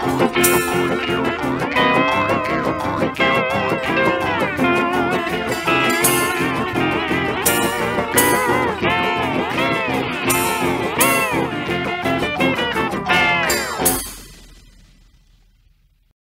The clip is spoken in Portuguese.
curtiu, curtiu, curtiu.